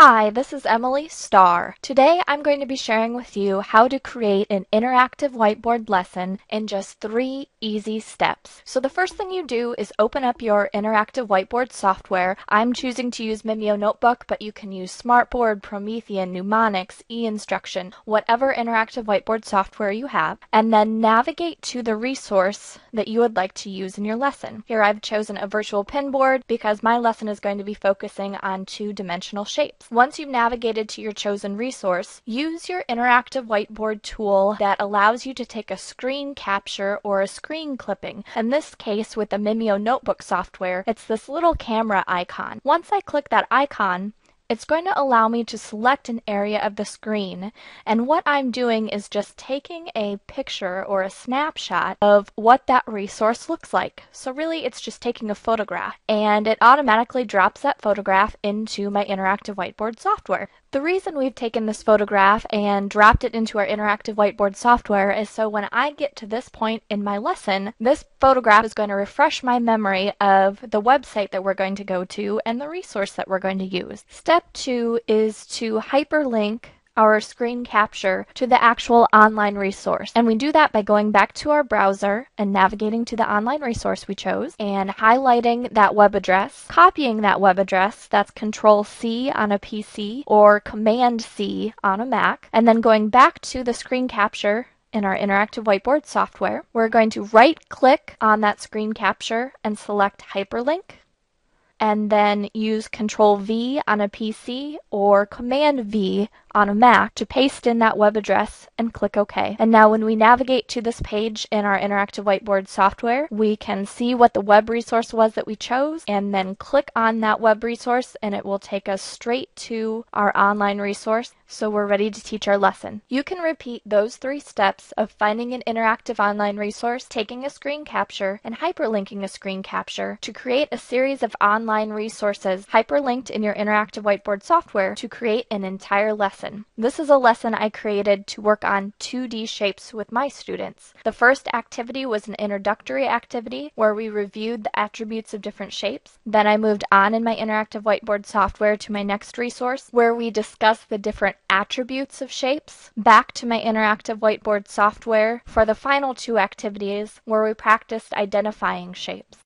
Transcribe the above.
Hi, this is Emily Starr. Today I'm going to be sharing with you how to create an interactive whiteboard lesson in just three easy steps. So the first thing you do is open up your interactive whiteboard software. I'm choosing to use Mimio Notebook, but you can use Smartboard, Promethean, Numonics, eInstruction, whatever interactive whiteboard software you have, and then navigate to the resource that you would like to use in your lesson. Here I've chosen a virtual pinboard because my lesson is going to be focusing on two-dimensional shapes. Once you've navigated to your chosen resource, use your interactive whiteboard tool that allows you to take a screen capture or a screen clipping. In this case, with the Mimio Notebook software, it's this little camera icon. Once I click that icon, it's going to allow me to select an area of the screen. And what I'm doing is just taking a picture or a snapshot of what that resource looks like. So really it's just taking a photograph and it automatically drops that photograph into my interactive whiteboard software. The reason we've taken this photograph and dropped it into our interactive whiteboard software is so when I get to this point in my lesson, this photograph is going to refresh my memory of the website that we're going to go to and the resource that we're going to use. Step two is to hyperlink our screen capture to the actual online resource. And we do that by going back to our browser and navigating to the online resource we chose and highlighting that web address, copying that web address, that's Control C on a PC or Command C on a Mac, and then going back to the screen capture in our interactive whiteboard software, we're going to right click on that screen capture and select hyperlink and then use Control V on a PC or Command V on a Mac to paste in that web address and click OK. And now when we navigate to this page in our interactive whiteboard software, we can see what the web resource was that we chose and then click on that web resource and it will take us straight to our online resource. So we're ready to teach our lesson. You can repeat those three steps of finding an interactive online resource, taking a screen capture, and hyperlinking a screen capture to create a series of online resources hyperlinked in your interactive whiteboard software to create an entire lesson lesson. This is a lesson I created to work on 2D shapes with my students. The first activity was an introductory activity where we reviewed the attributes of different shapes. Then I moved on in my interactive whiteboard software to my next resource where we discussed the different attributes of shapes. Back to my interactive whiteboard software for the final two activities where we practiced identifying shapes.